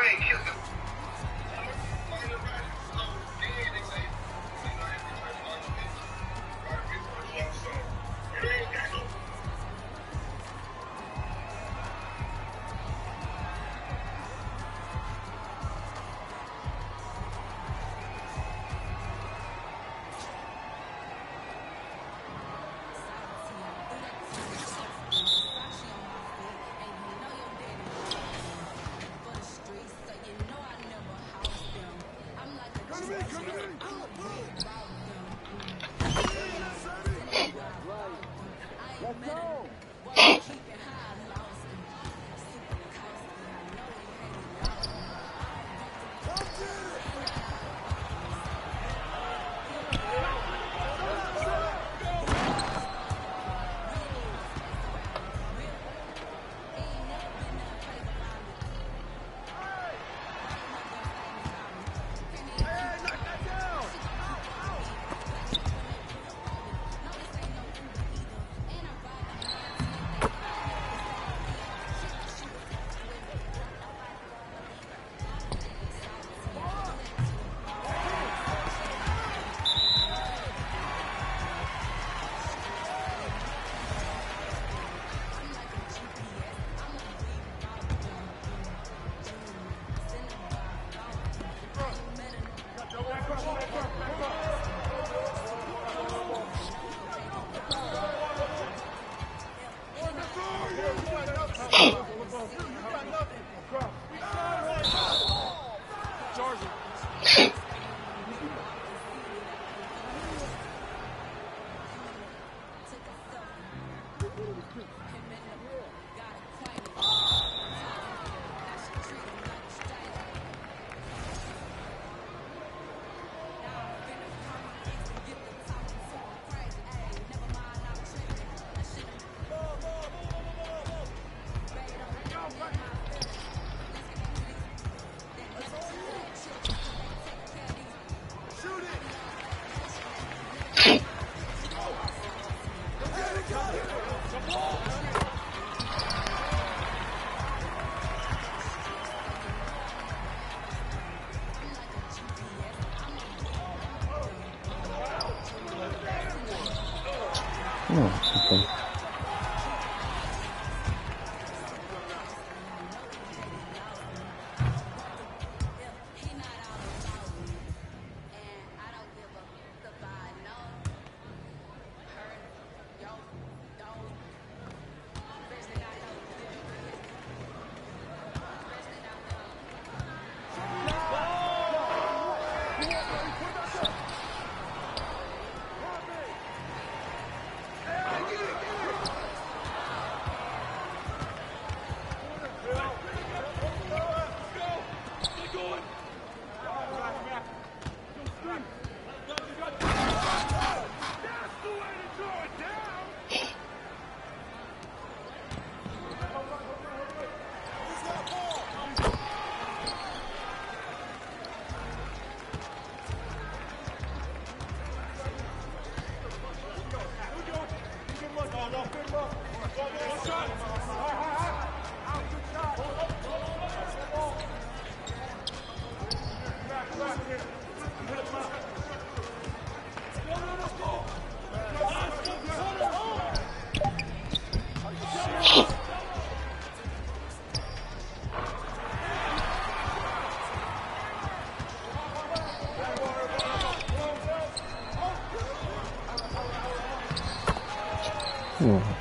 Mãe, que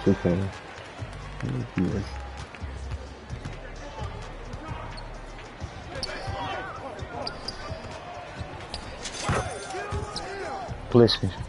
okay. Yes. PlayStation.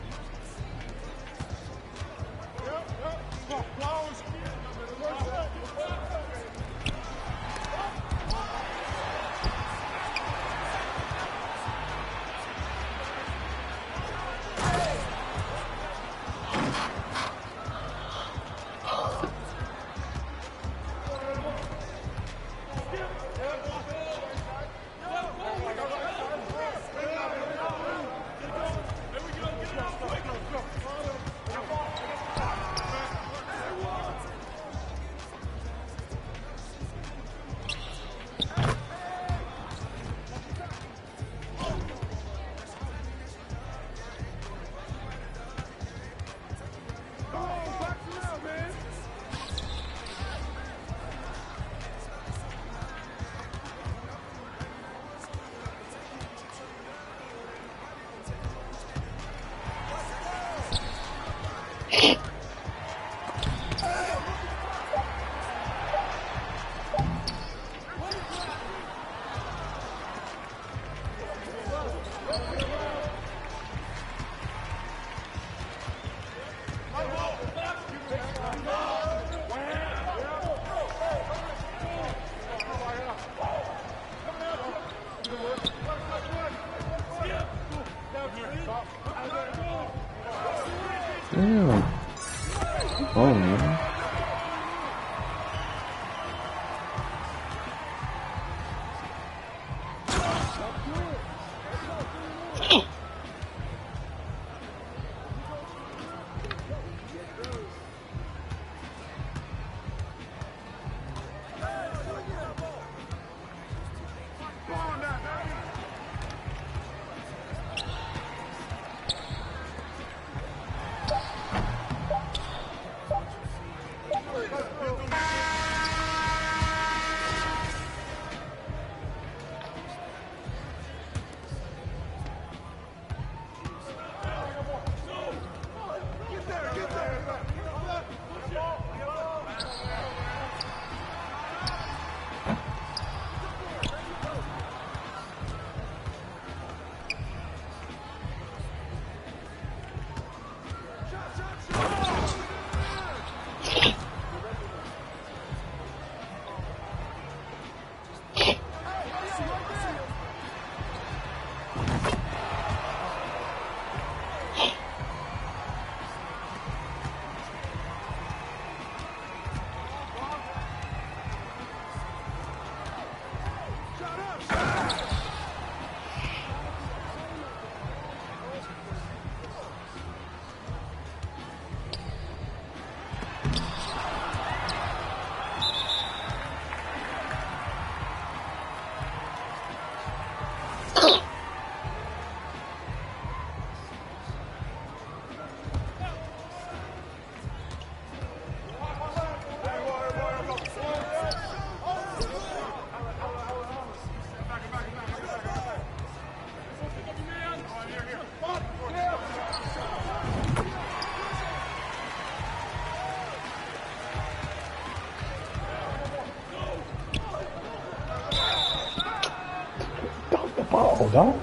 don't.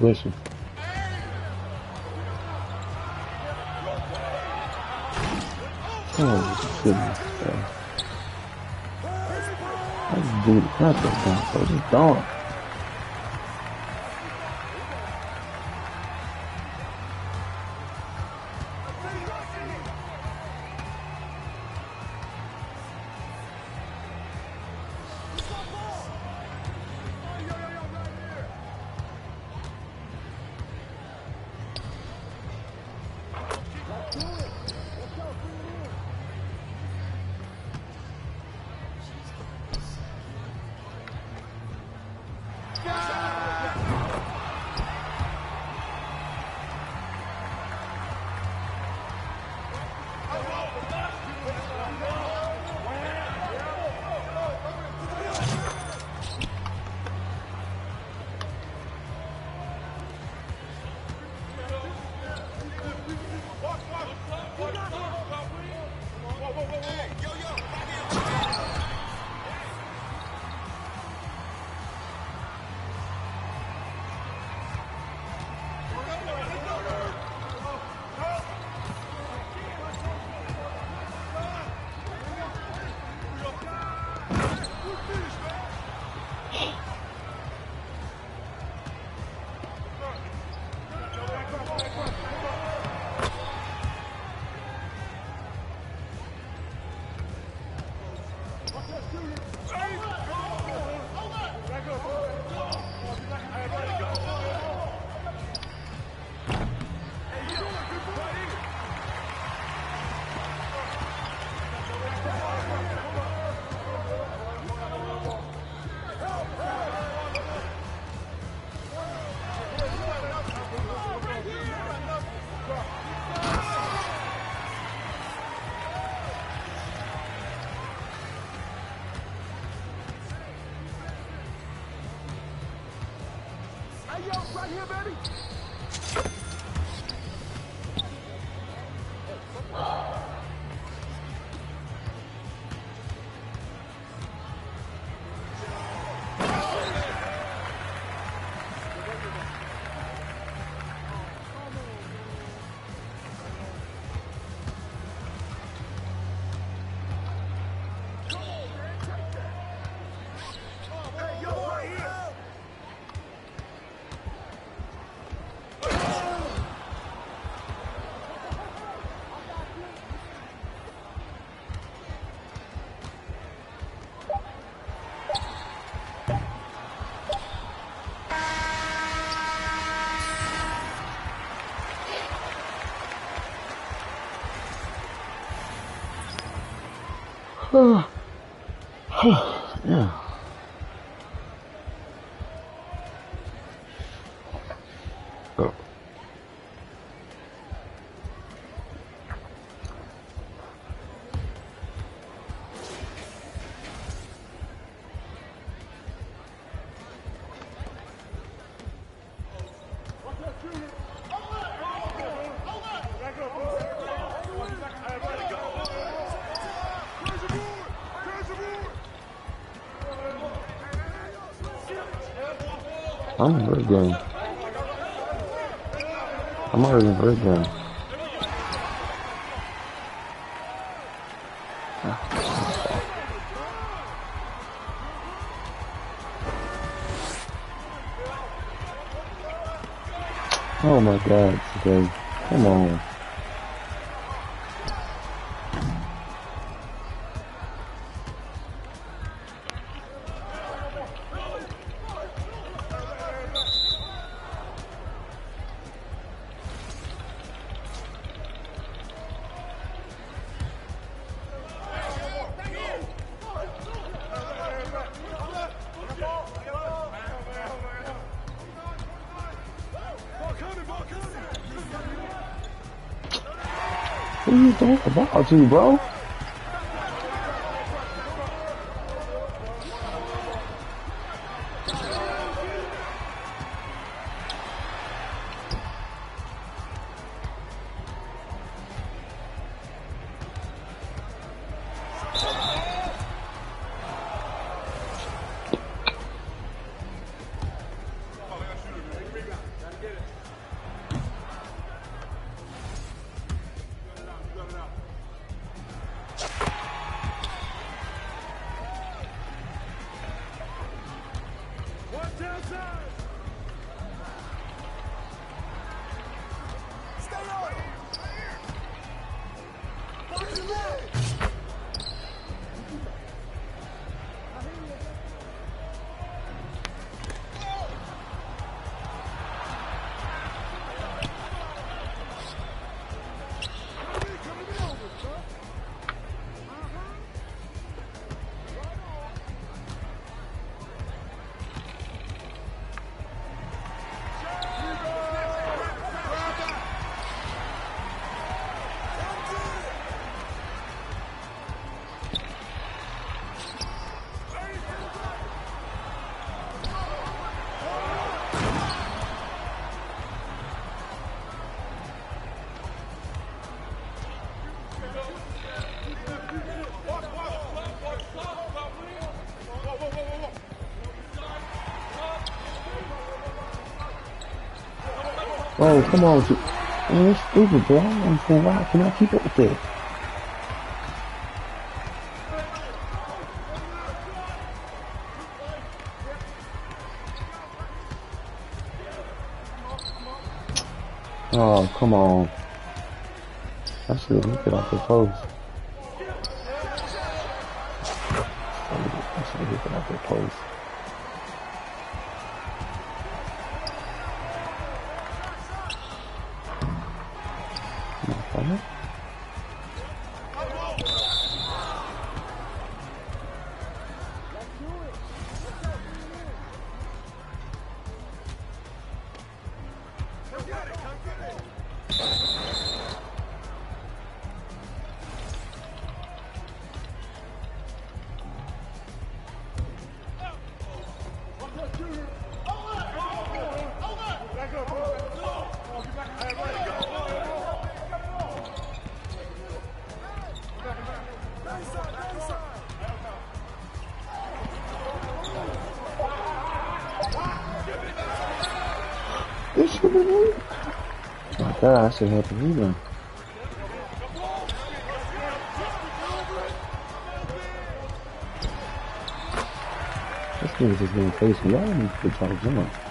Listen. Oh, goodness. man. Let's do it. Not that dumb, so just don't. Yeah. I'm in first game. I'm already in first game. Oh my god, today. Come on. Who you talking about to, bro? Bro, come on. Man, it's stupid, bro. I don't understand why. Can I keep up with this? Oh, come on. I should have looked it off the post. I should have looked it off the post. This should be me. Oh my god, I should have the rebound. This nigga just gonna face me.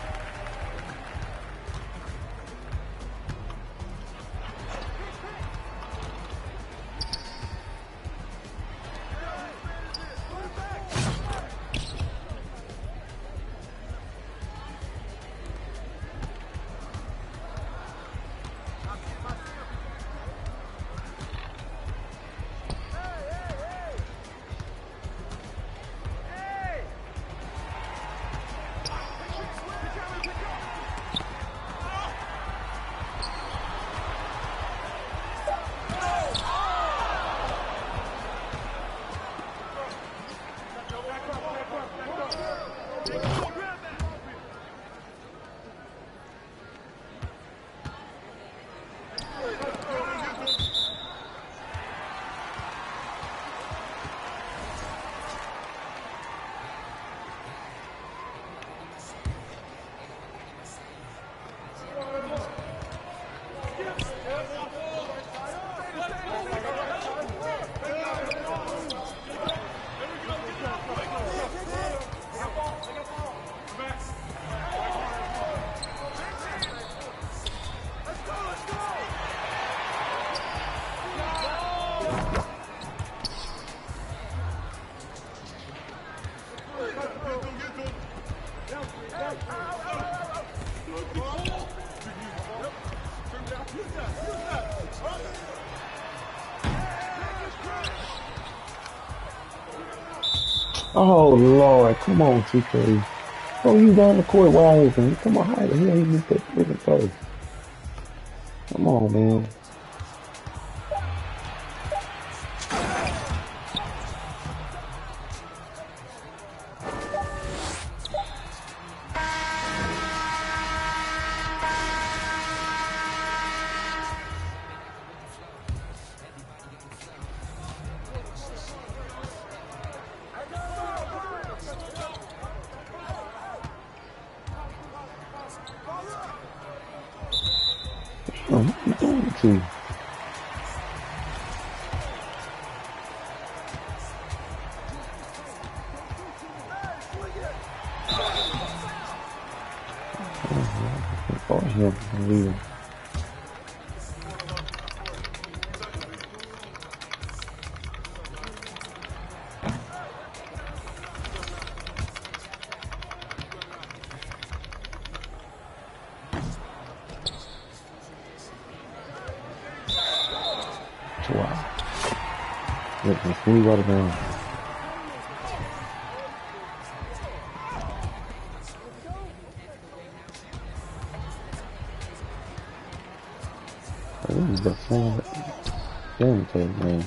Oh Lord, come on, TK. Oh, you down the court wide open. Come on, how the hell you missed that freaking play? Come on, man. Look, my fully water down. This is the game tape, man.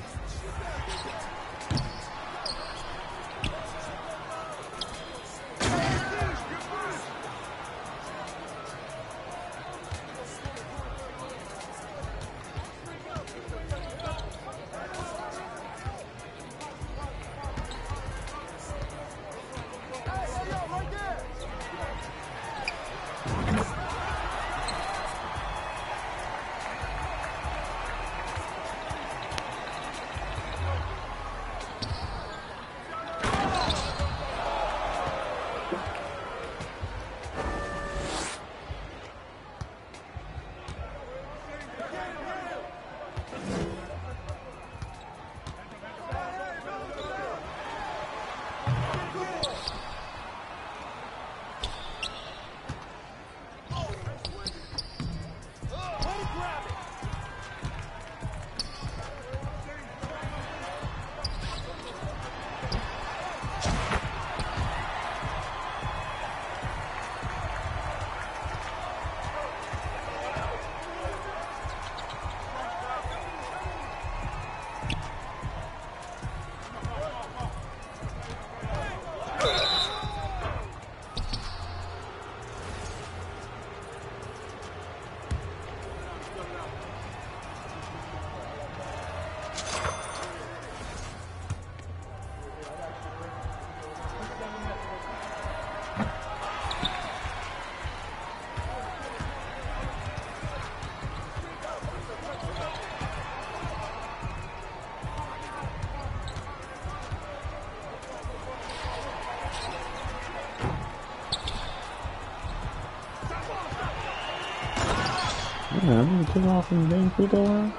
Gonna kick off from the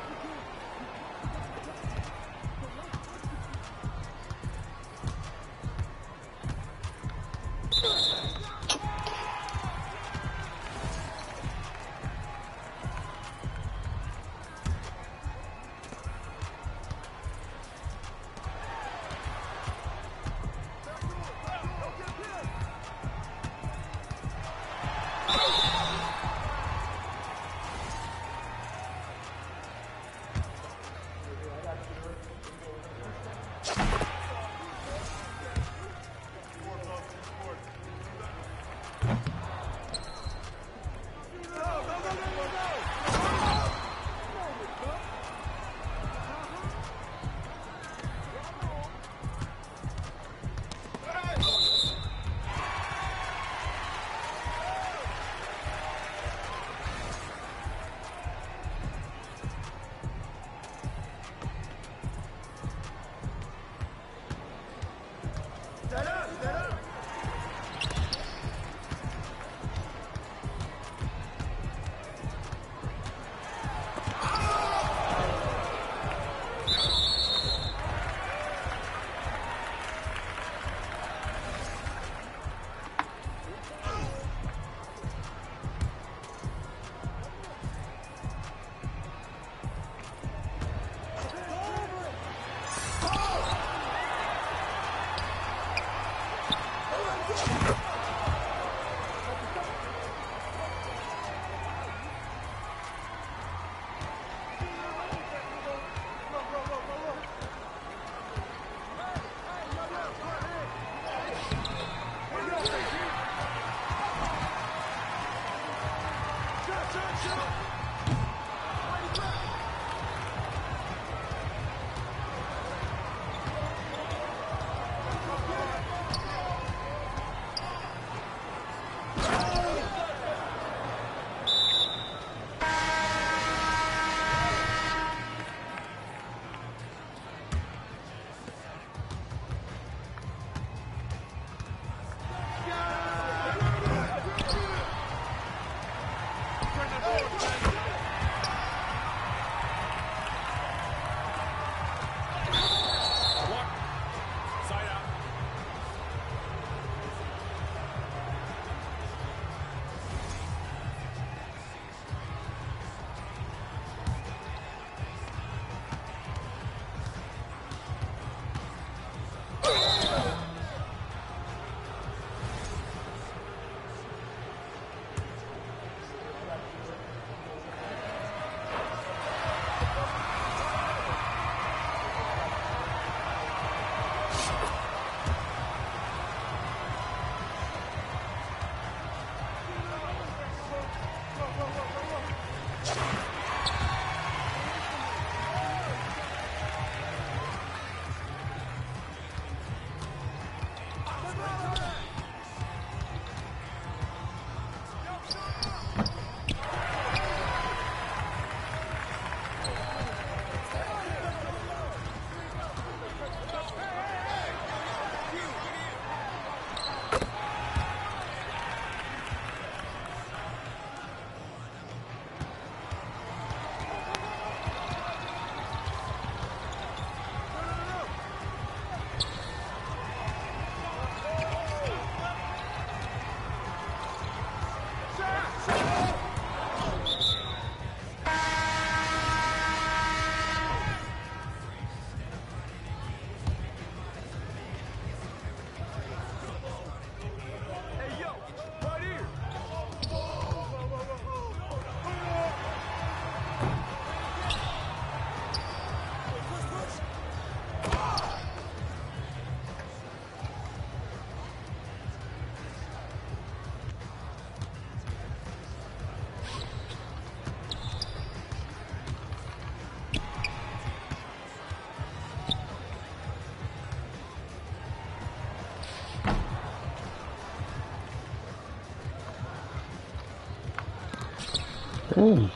throw line.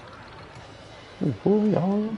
Damn. Y'all.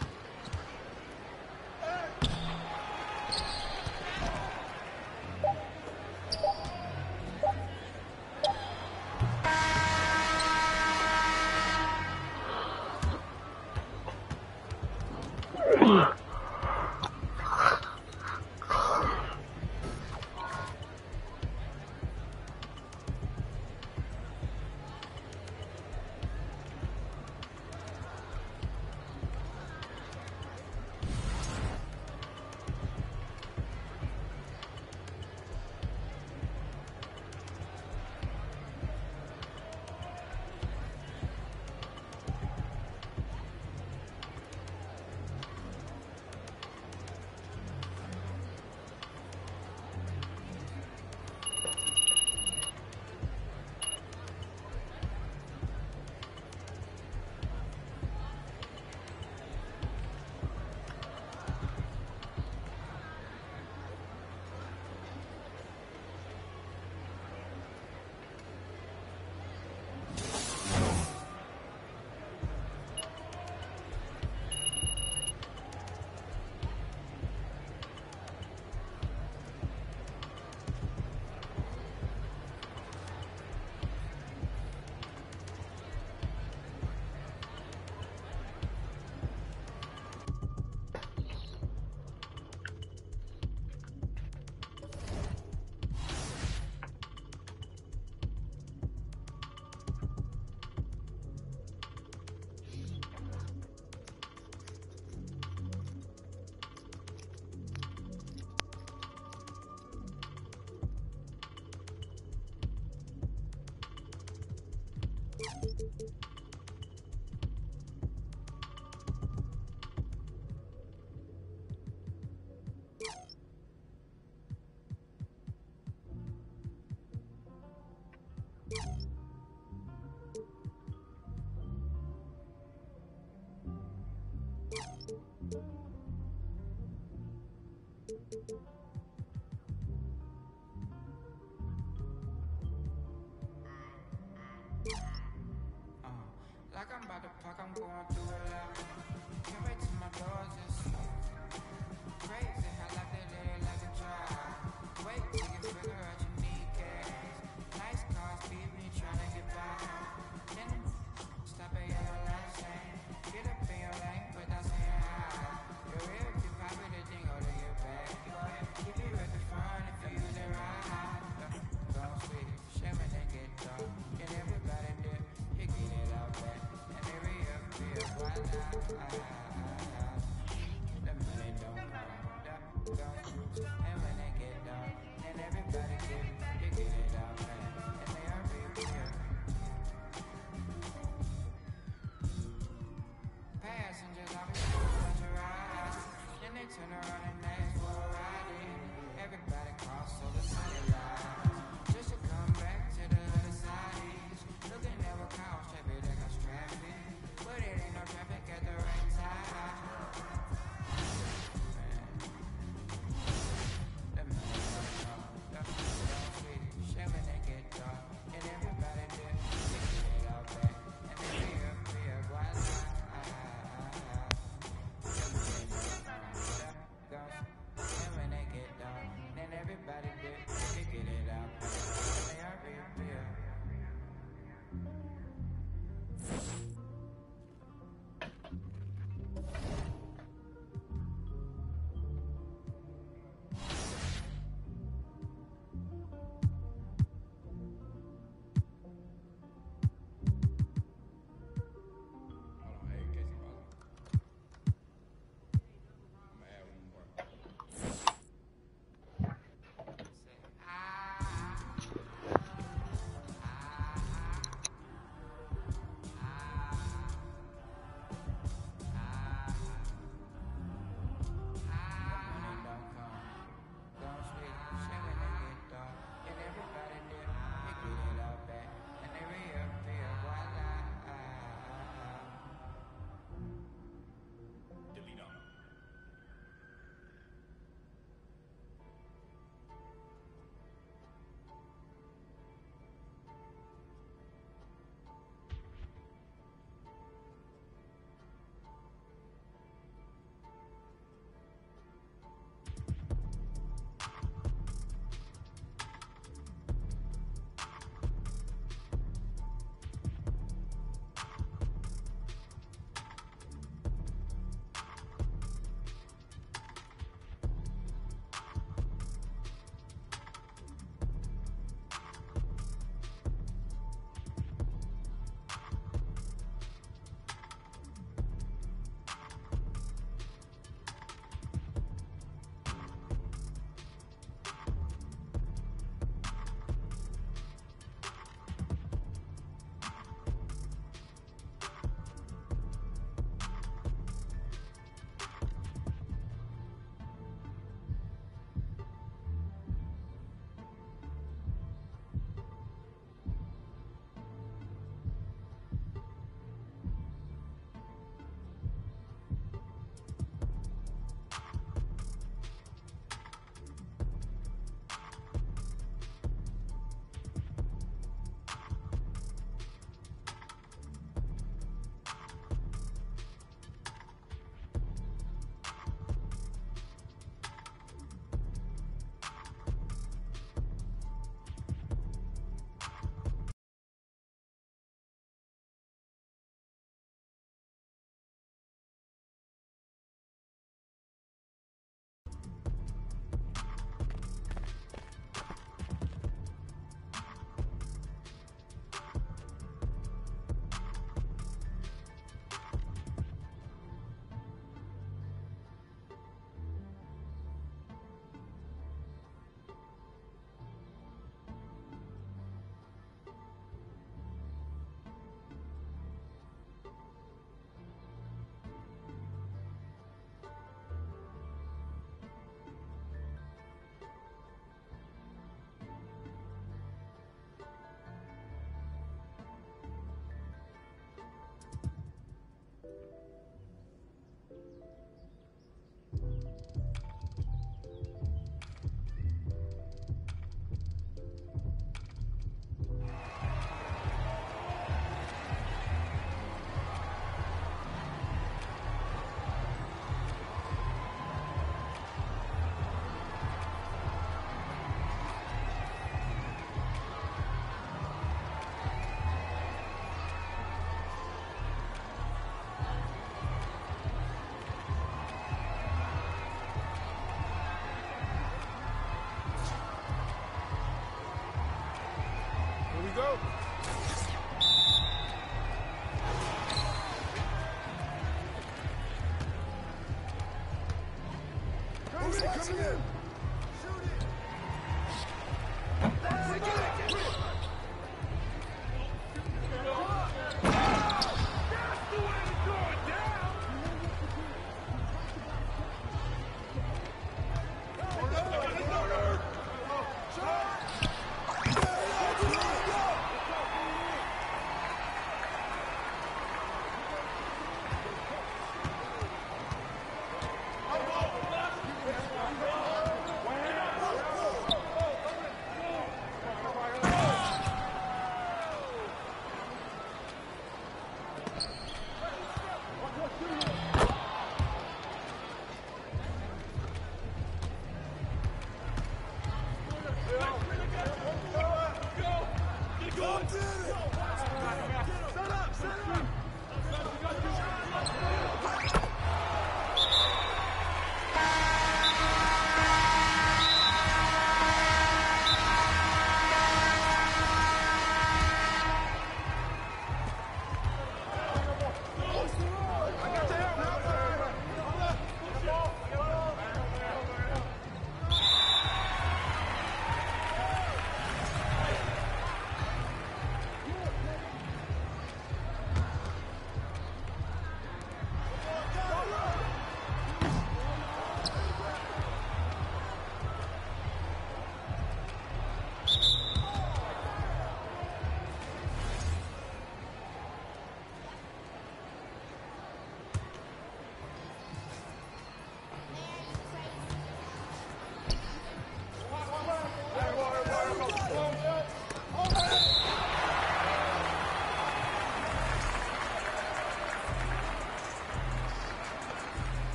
turn around.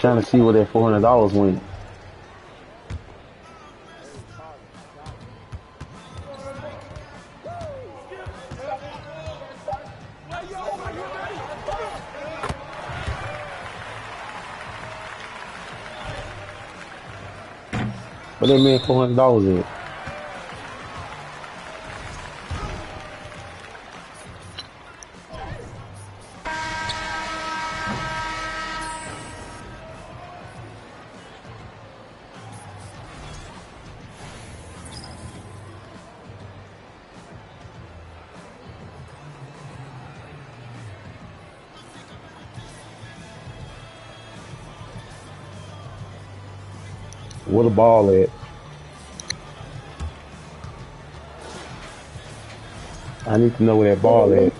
Trying to see where that four hundred dollars went. What that man four hundred dollars at? The ball at. I need to know where that ball oh, is.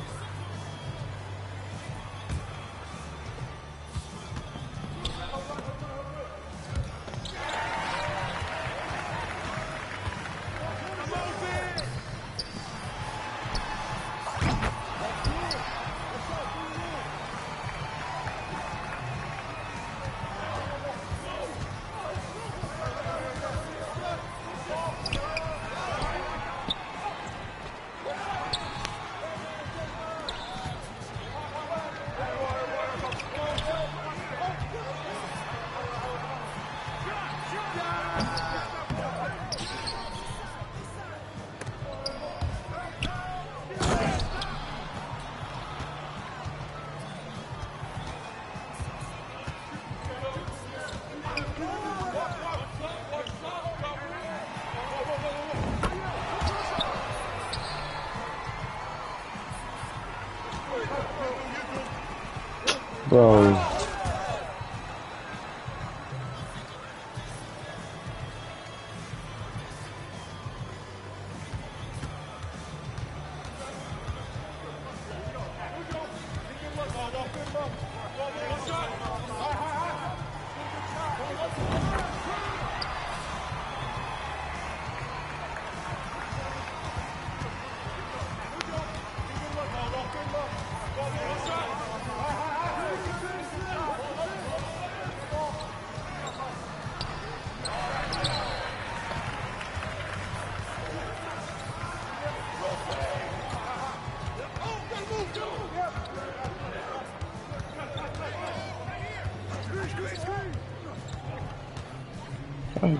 Bro.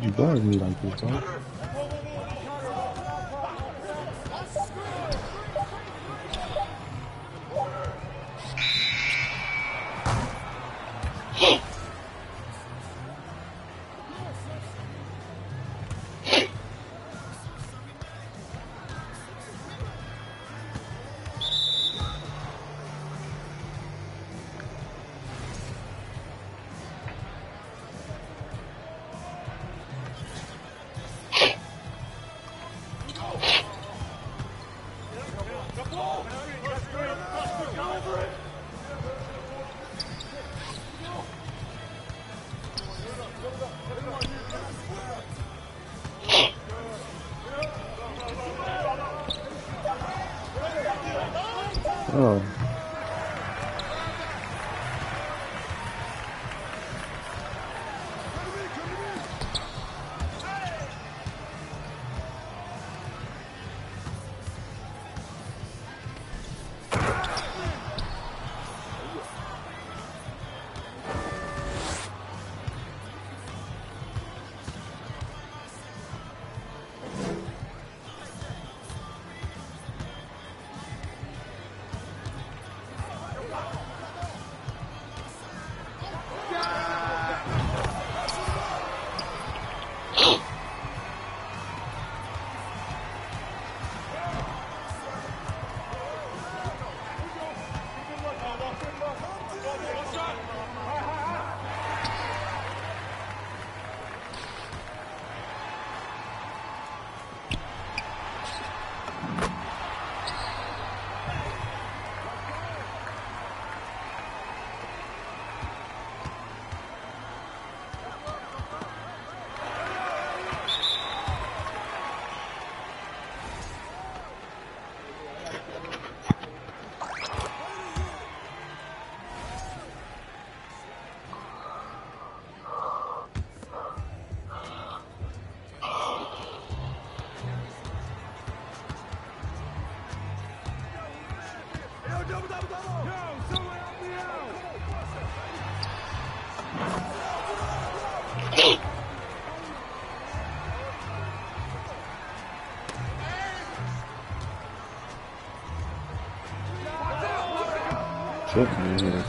Why would you guard me like this,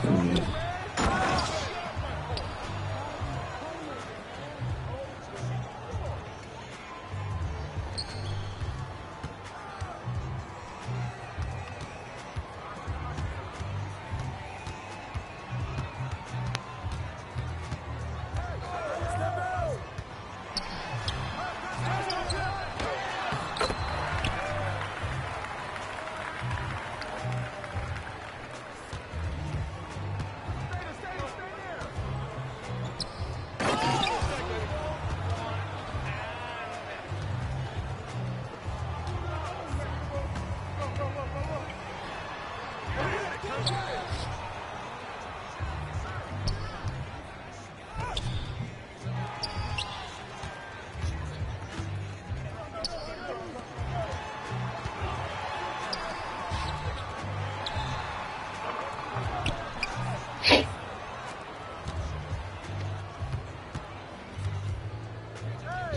and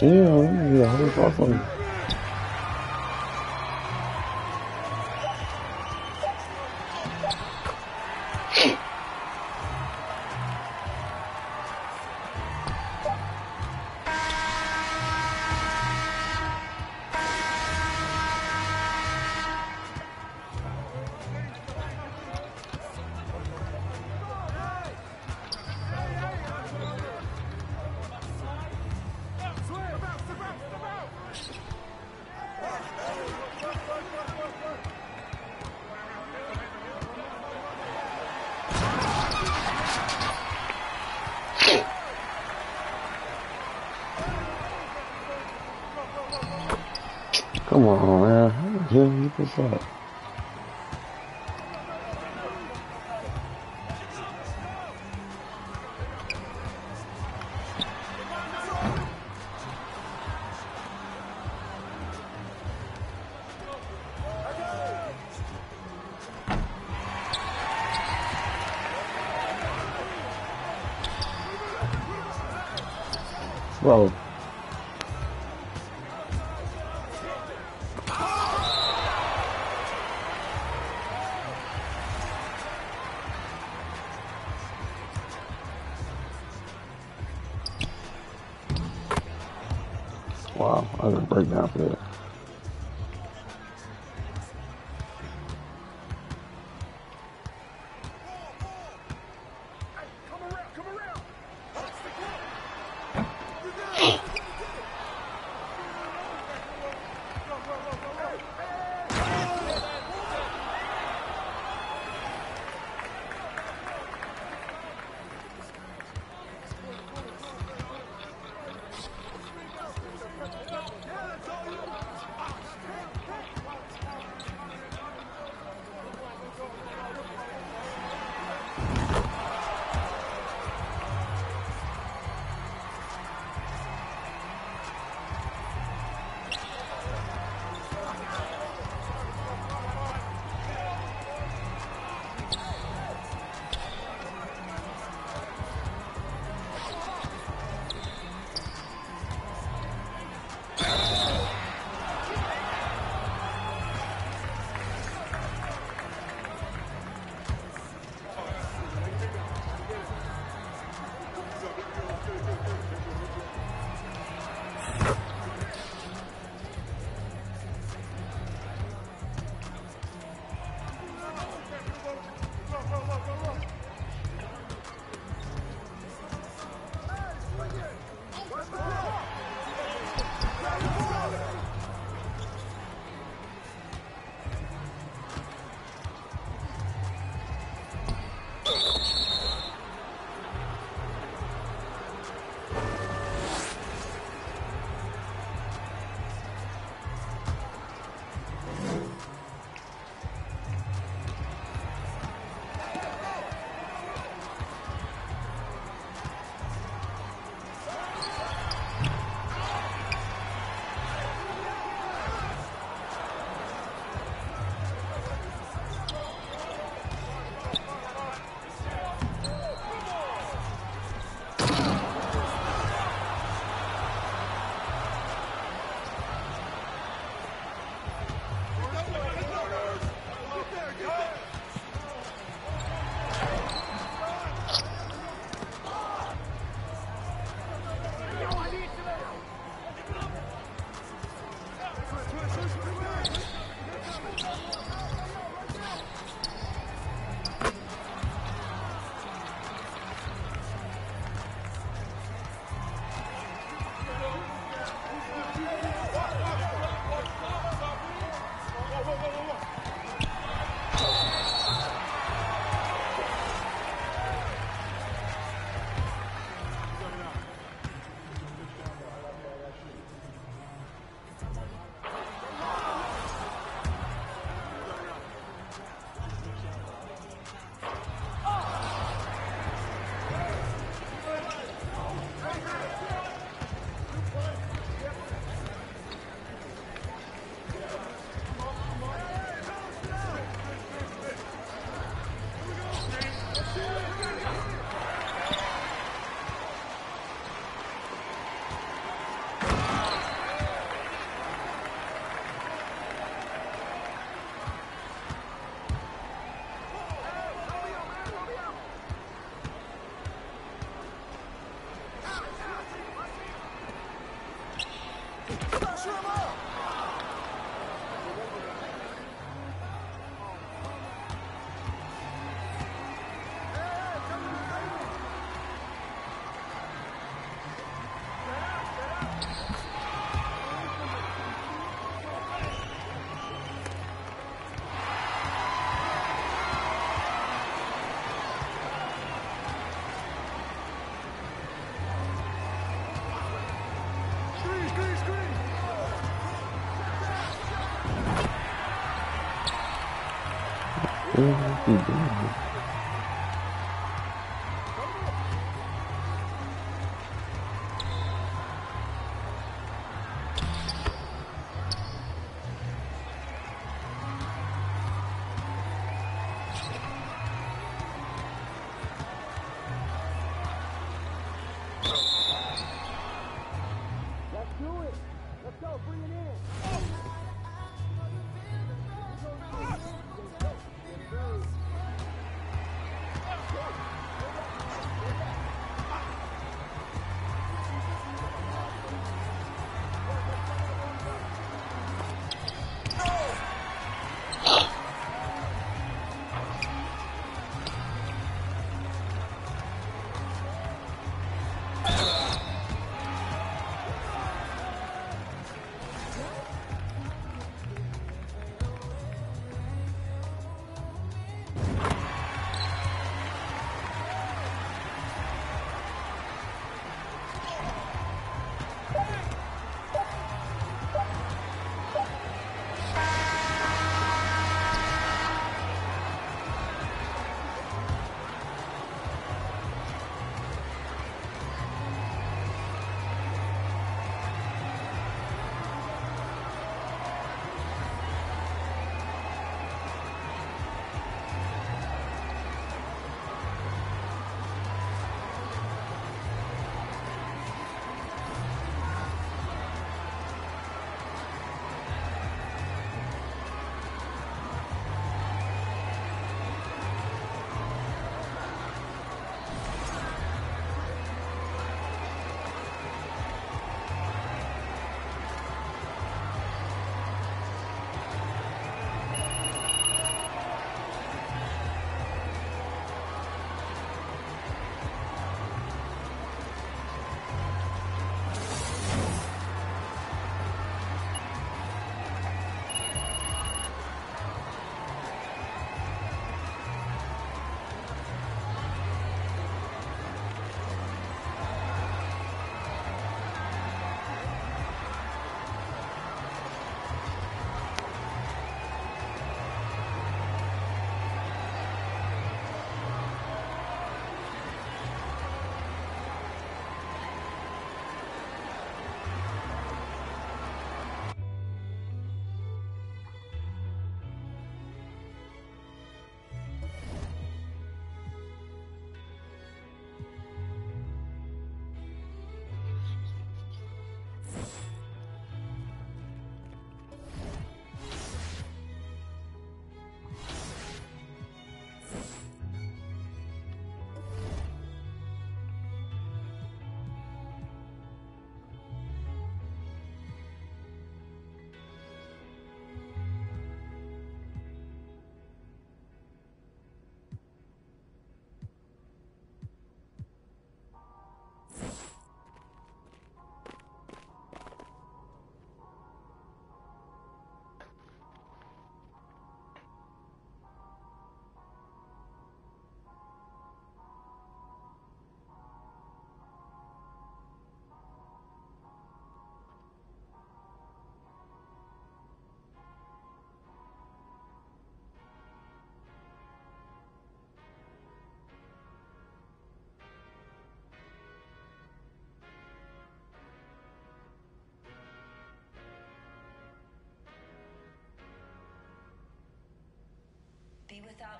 Damn, yeah, hold off on Come the hell What is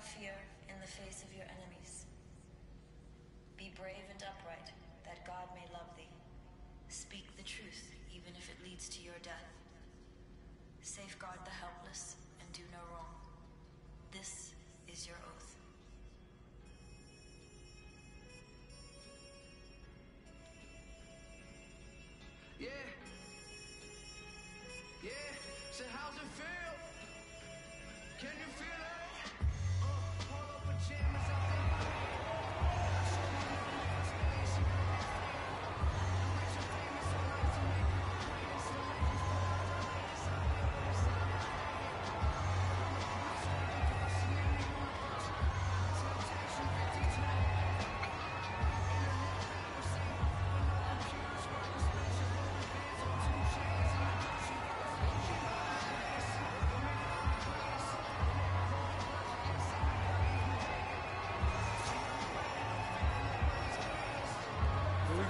fear in the face of your enemies. Be brave and upright, that God may love thee. Speak the truth, even if it leads to your death. Safeguard the helpless and do no wrong. This is your oath.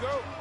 Go.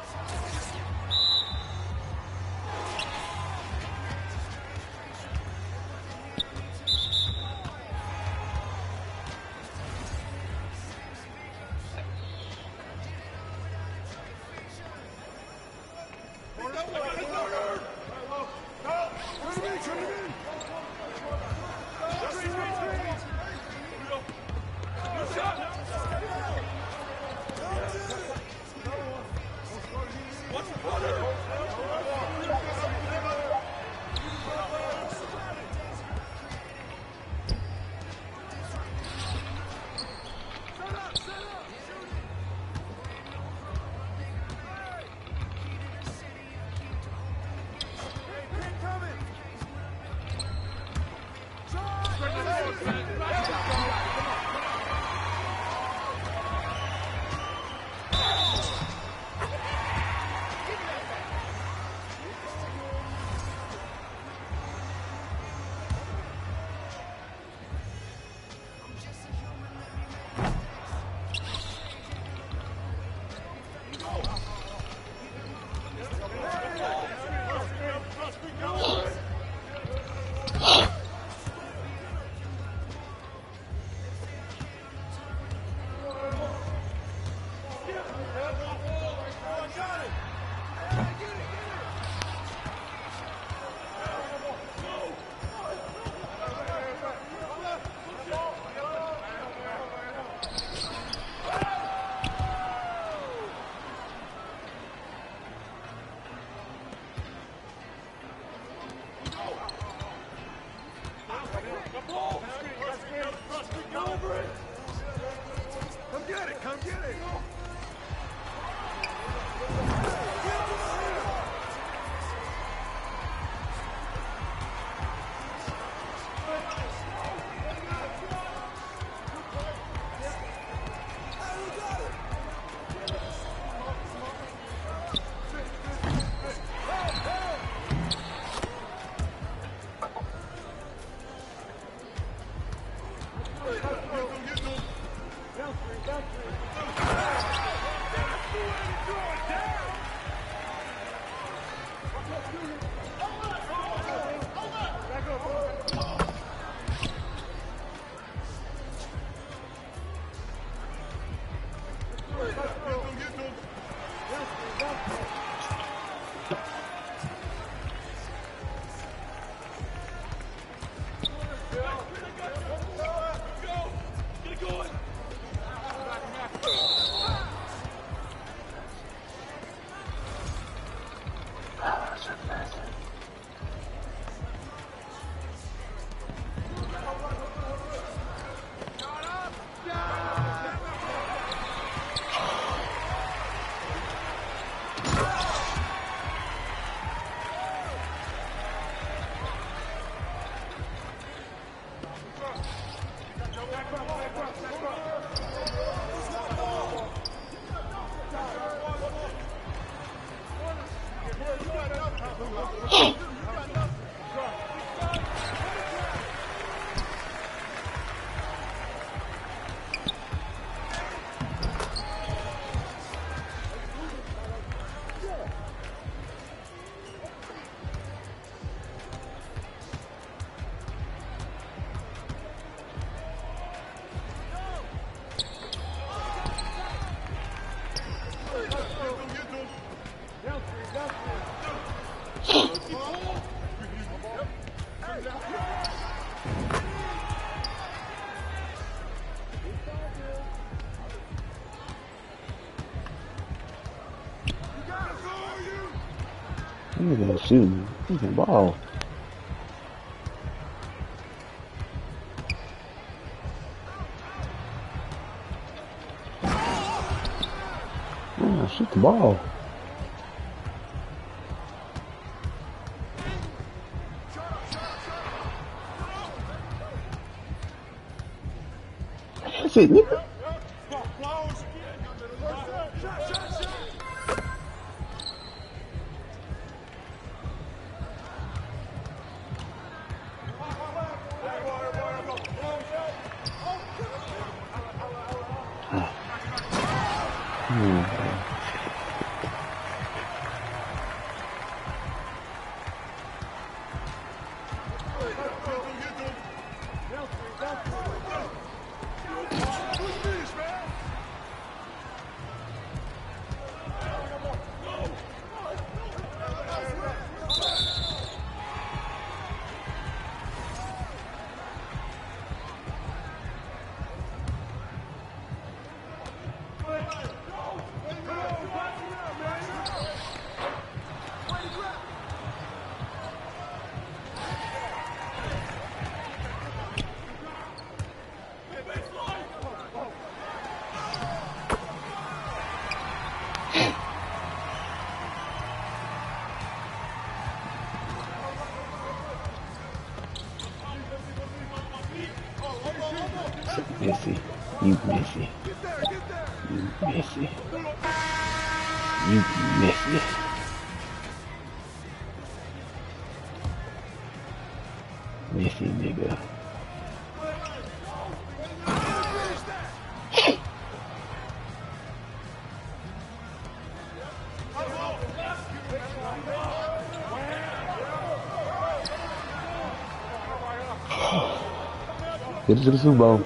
He's shooting. He's ball. Ah, shoot the ball. That's nigga. The Super Bowl.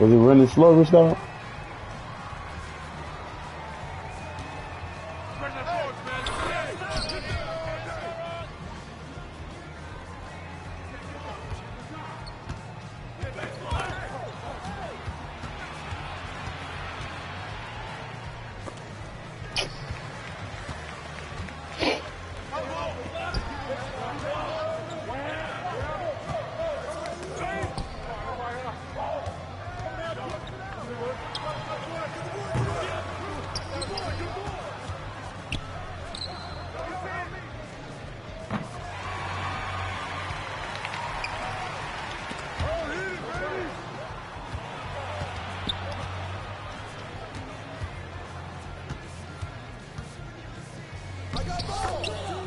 Was it running slow, Rashad? Wow.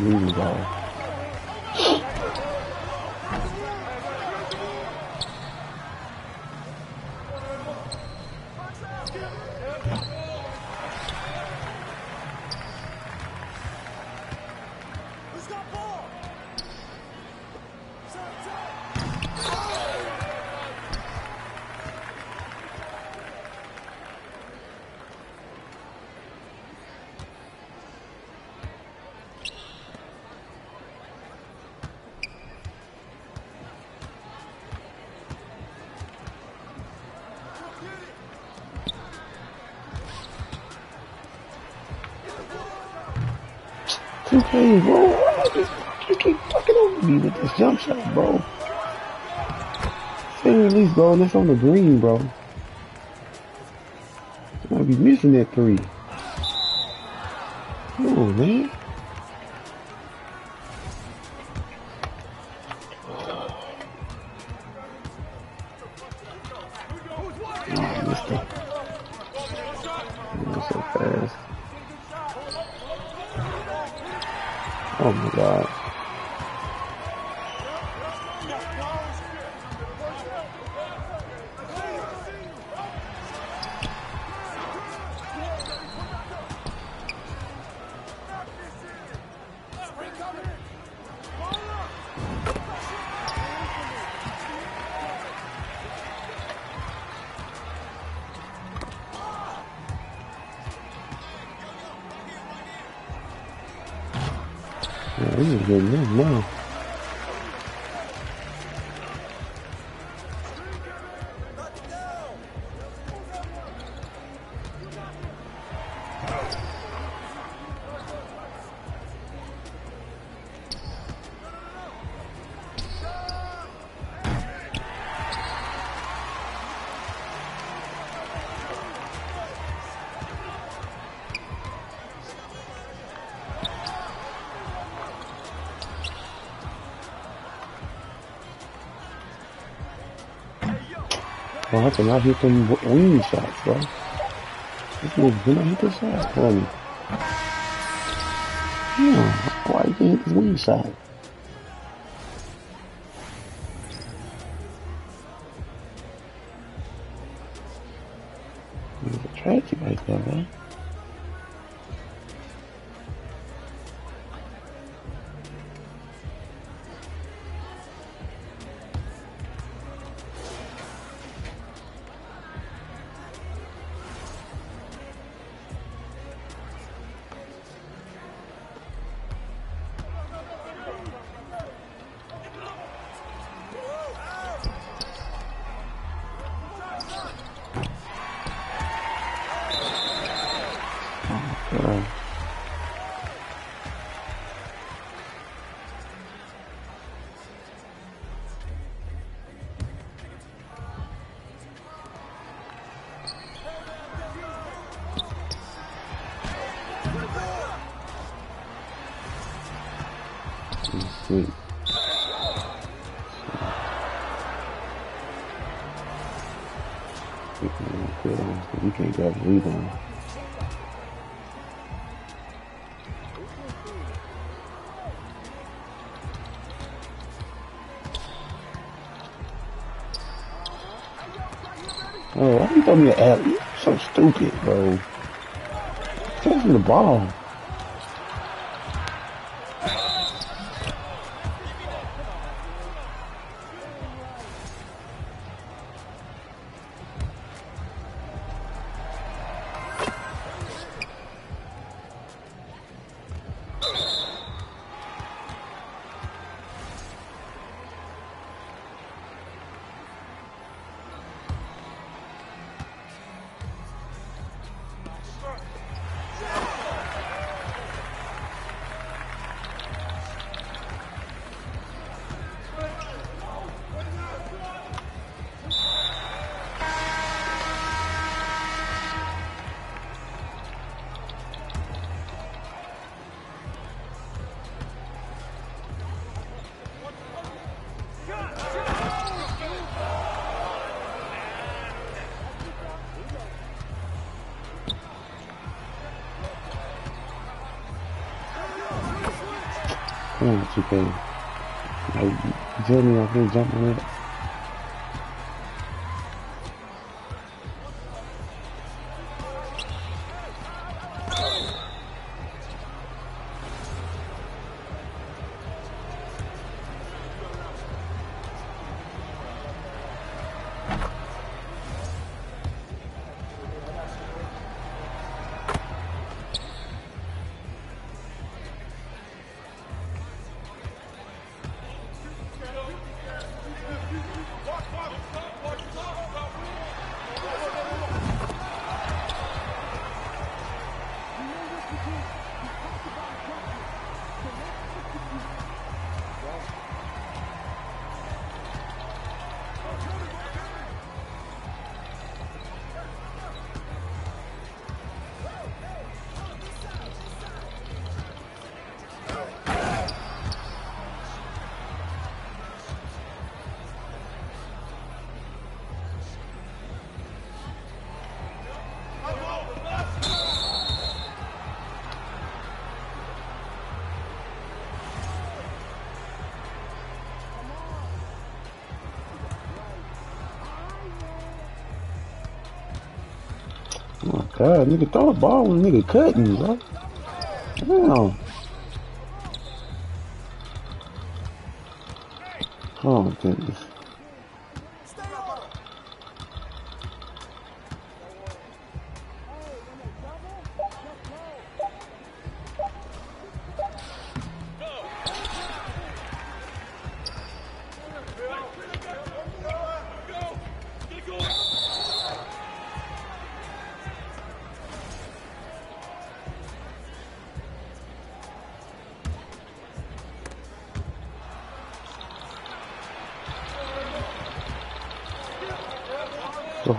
Losing the 2K, bro. You keep fucking over me with this jump shot, bro. Say at least and that's on the green, bro. I might be missing that three. On, man. Oh my god. Bro, I cannot hit them wing shots, bro. This nigga cannot hit the shot for me. Yeah, why you can't hit this wing shot? Rebound. Oh, why you throw me an alley? So stupid, bro. Catch the ball. Come on, 2K. Like, you me jump on it. Nigga, throw the ball when nigga cutting, bro. Damn.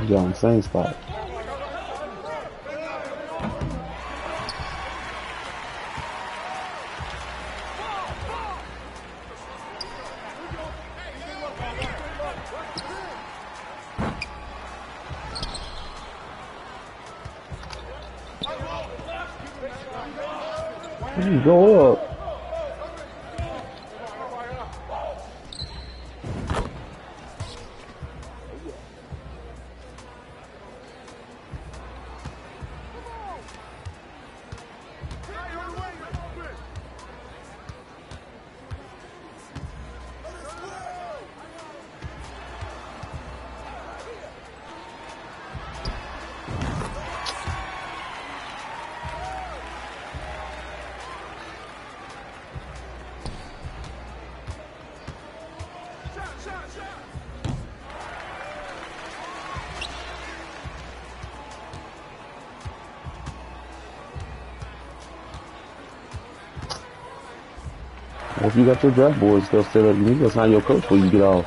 The same spot. Go up. Well, if you got your draft board still set up, you need to sign your coach before you get off.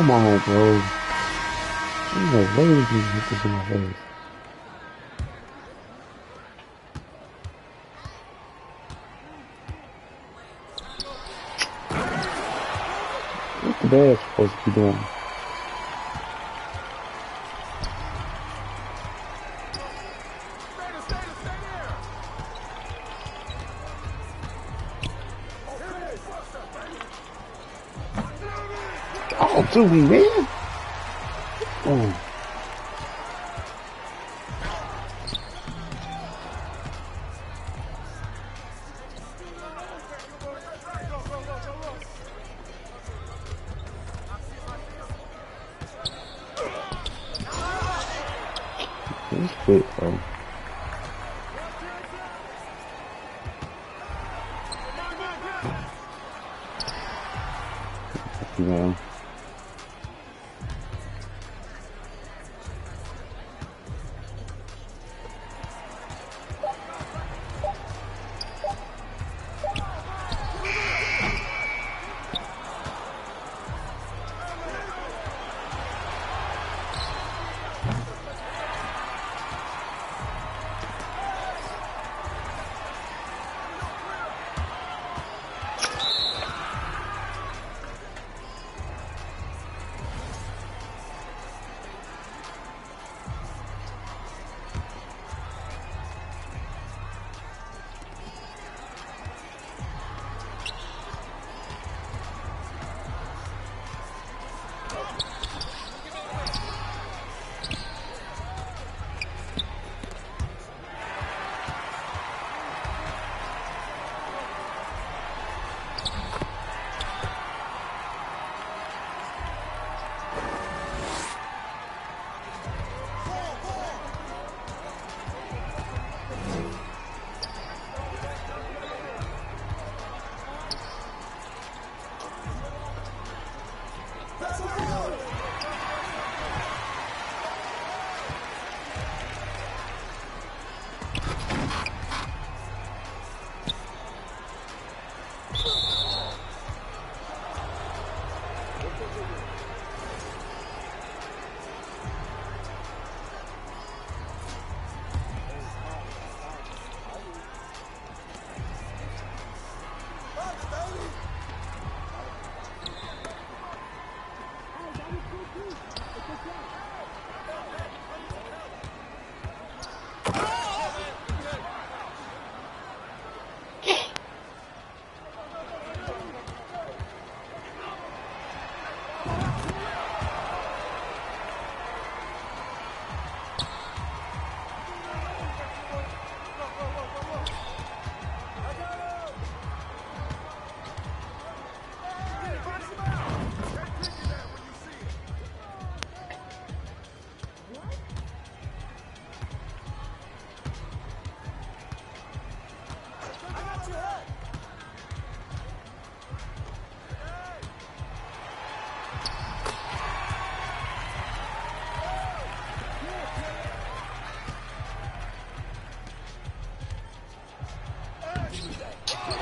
Come on, bro. No way you can hit this in my face. What the dad supposed to be doing? To me, man.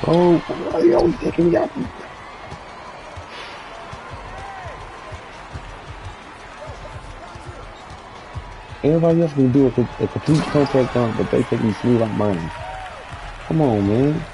Oh, why you always taking out? Everybody else can do a, a complete contact dunk, uh, but they take me smooth out mine. Come on, man.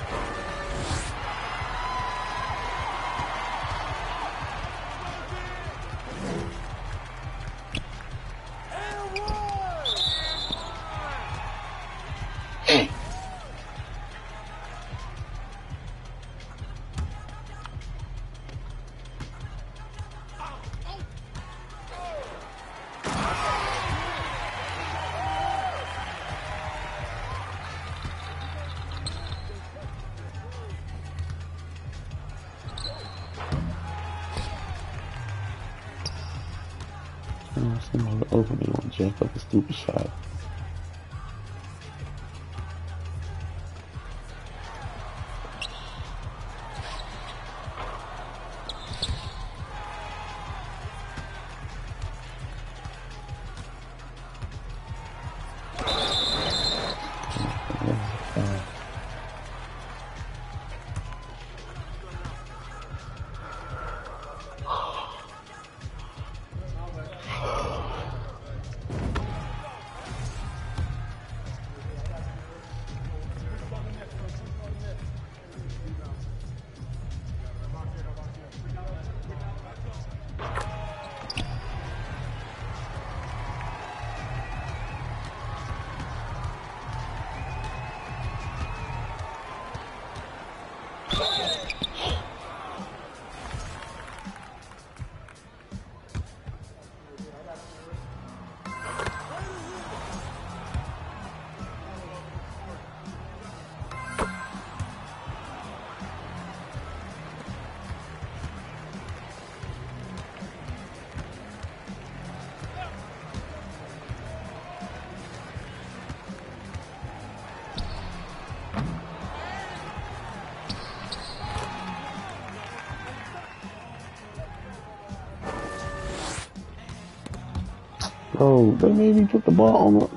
They made me put the ball on the...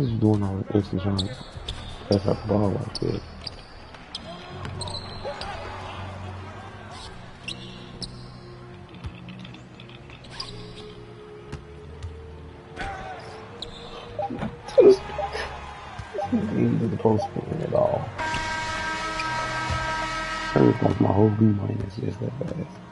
Is he doing all the extra trying to out the ball like that? He didn't supposed to win at all. I just lost my whole B minus just that fast.